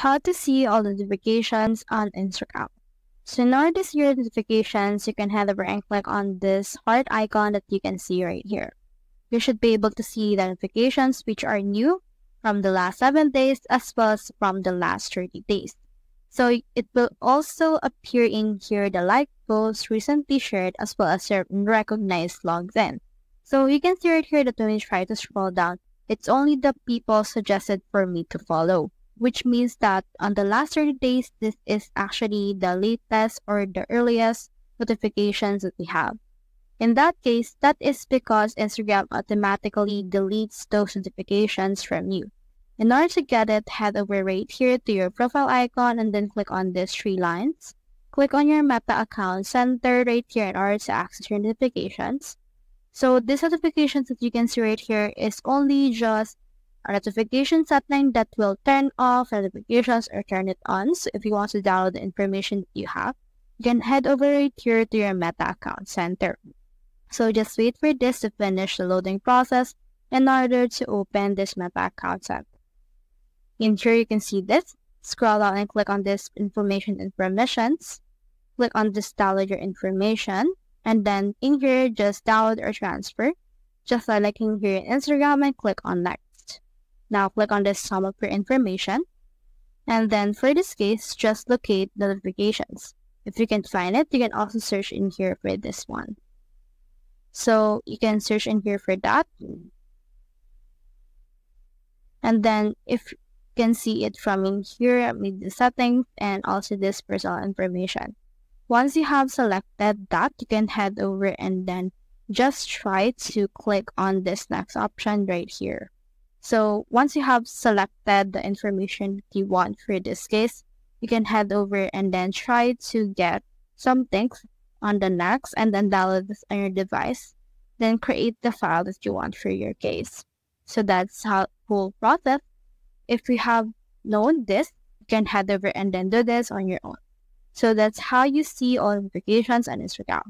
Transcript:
how to see all the notifications on Instagram. So in order to see your notifications, you can head over and click on this heart icon that you can see right here. You should be able to see the notifications which are new from the last 7 days as well as from the last 30 days. So it will also appear in here the like posts recently shared as well as your recognized logs in. So you can see right here that when you try to scroll down, it's only the people suggested for me to follow which means that on the last 30 days, this is actually the latest or the earliest notifications that we have. In that case, that is because Instagram automatically deletes those notifications from you. In order to get it, head over right here to your profile icon and then click on these three lines. Click on your Meta account center right here in order to access your notifications. So these notifications that you can see right here is only just a notification setting that will turn off notifications or turn it on. So if you want to download the information that you have, you can head over right here to your Meta account center. So just wait for this to finish the loading process in order to open this Meta account center. In here, you can see this. Scroll down and click on this information and permissions. Click on this download your information. And then in here, just download or transfer. Just like clicking here in Instagram and click on next. Now click on this sum of your information. And then for this case, just locate notifications. If you can find it, you can also search in here for this one. So you can search in here for that. And then if you can see it from in here with the settings and also this personal information. Once you have selected that, you can head over and then just try to click on this next option right here. So once you have selected the information you want for this case, you can head over and then try to get some things on the next and then download this on your device. Then create the file that you want for your case. So that's how whole process. If you have known this, you can head over and then do this on your own. So that's how you see all notifications on Instagram.